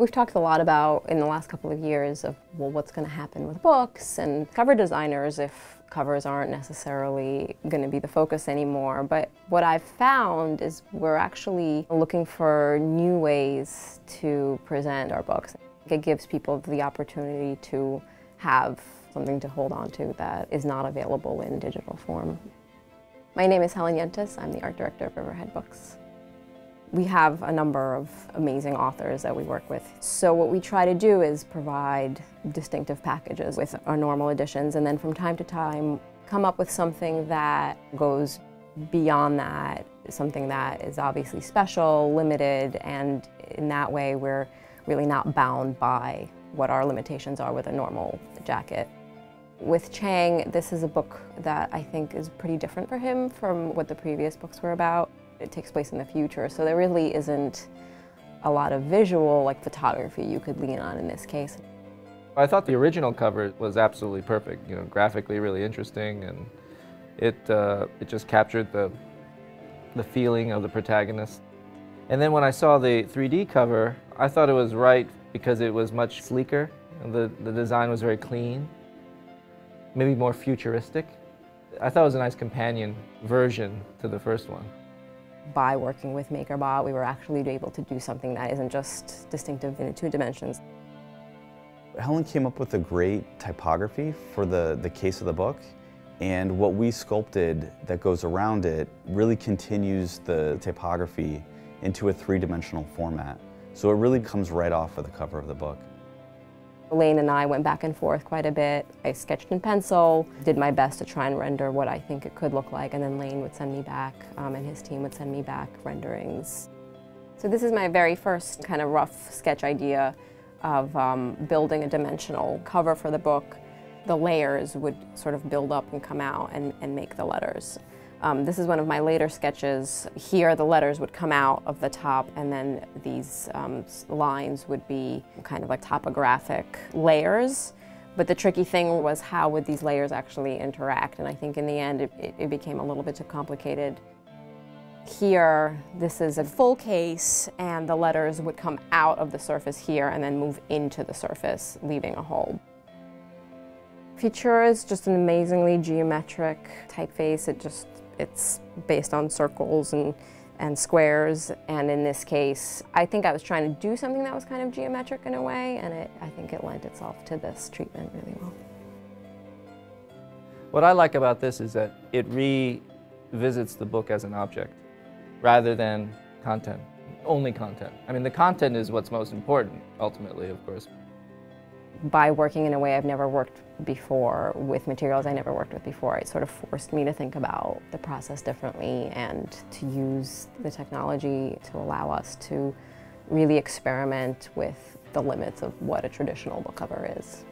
We've talked a lot about in the last couple of years of well, what's going to happen with books and cover designers if covers aren't necessarily going to be the focus anymore. But what I've found is we're actually looking for new ways to present our books. It gives people the opportunity to have something to hold on to that is not available in digital form. My name is Helen Yentus. I'm the art director of Riverhead Books. We have a number of amazing authors that we work with. So what we try to do is provide distinctive packages with our normal editions and then from time to time come up with something that goes beyond that, something that is obviously special, limited, and in that way we're really not bound by what our limitations are with a normal jacket. With Chang, this is a book that I think is pretty different for him from what the previous books were about. It takes place in the future, so there really isn't a lot of visual, like photography, you could lean on in this case. I thought the original cover was absolutely perfect, you know, graphically really interesting, and it, uh, it just captured the, the feeling of the protagonist. And then when I saw the 3D cover, I thought it was right because it was much sleeker. The, the design was very clean, maybe more futuristic. I thought it was a nice companion version to the first one by working with MakerBot, we were actually able to do something that isn't just distinctive in two dimensions. Helen came up with a great typography for the, the case of the book, and what we sculpted that goes around it really continues the typography into a three-dimensional format. So it really comes right off of the cover of the book. Lane and I went back and forth quite a bit. I sketched in pencil, did my best to try and render what I think it could look like, and then Lane would send me back, um, and his team would send me back renderings. So this is my very first kind of rough sketch idea of um, building a dimensional cover for the book. The layers would sort of build up and come out and, and make the letters. Um, this is one of my later sketches. Here the letters would come out of the top and then these um, lines would be kind of like topographic layers. But the tricky thing was how would these layers actually interact and I think in the end it, it became a little bit too complicated. Here, this is a full case and the letters would come out of the surface here and then move into the surface, leaving a hole. Futura is just an amazingly geometric typeface. It just it's based on circles and, and squares, and in this case, I think I was trying to do something that was kind of geometric in a way, and it, I think it lent itself to this treatment really well. What I like about this is that it revisits the book as an object rather than content, only content. I mean, the content is what's most important, ultimately, of course by working in a way I've never worked before with materials I never worked with before, it sort of forced me to think about the process differently and to use the technology to allow us to really experiment with the limits of what a traditional book cover is.